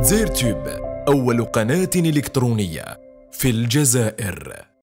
زير تيوب أول قناة إلكترونية في الجزائر.